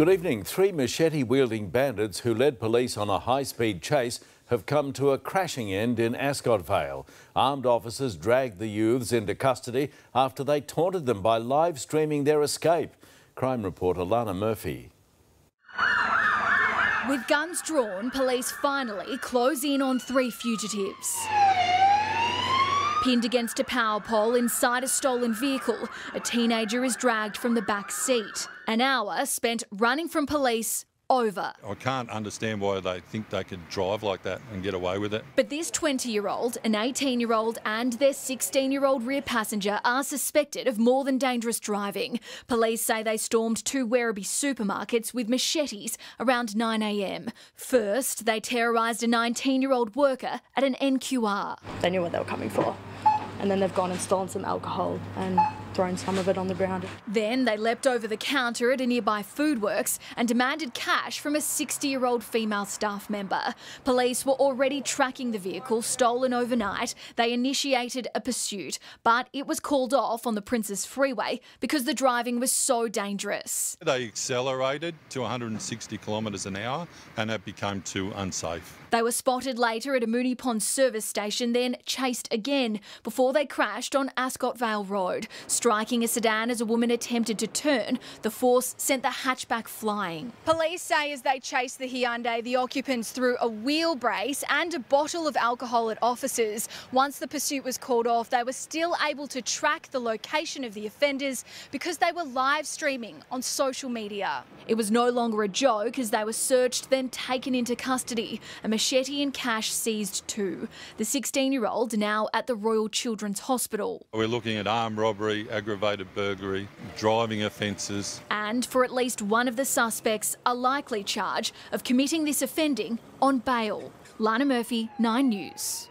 Good evening. Three machete wielding bandits who led police on a high speed chase have come to a crashing end in Ascot Vale. Armed officers dragged the youths into custody after they taunted them by live streaming their escape. Crime reporter Lana Murphy. With guns drawn, police finally close in on three fugitives. Pinned against a power pole inside a stolen vehicle, a teenager is dragged from the back seat. An hour spent running from police over. I can't understand why they think they could drive like that and get away with it. But this 20 year old, an 18 year old, and their 16 year old rear passenger are suspected of more than dangerous driving. Police say they stormed two Werribee supermarkets with machetes around 9am. First, they terrorised a 19 year old worker at an NQR. They knew what they were coming for and then they've gone and stolen some alcohol and thrown some of it on the ground. Then they leapt over the counter at a nearby Foodworks and demanded cash from a 60 year old female staff member. Police were already tracking the vehicle stolen overnight. They initiated a pursuit, but it was called off on the Princes Freeway because the driving was so dangerous. They accelerated to 160 kilometres an hour and it became too unsafe. They were spotted later at a Moonee Pond service station, then chased again before they crashed on Ascot Vale Road. Striking a sedan as a woman attempted to turn, the force sent the hatchback flying. Police say as they chased the Hyundai, the occupants threw a wheel brace and a bottle of alcohol at officers. Once the pursuit was called off, they were still able to track the location of the offenders because they were live streaming on social media. It was no longer a joke as they were searched, then taken into custody. A machete and cash seized too. The 16 year old now at the Royal Children's Hospital. We're looking at armed robbery, aggravated burglary, driving offences. And for at least one of the suspects, a likely charge of committing this offending on bail. Lana Murphy, 9 News.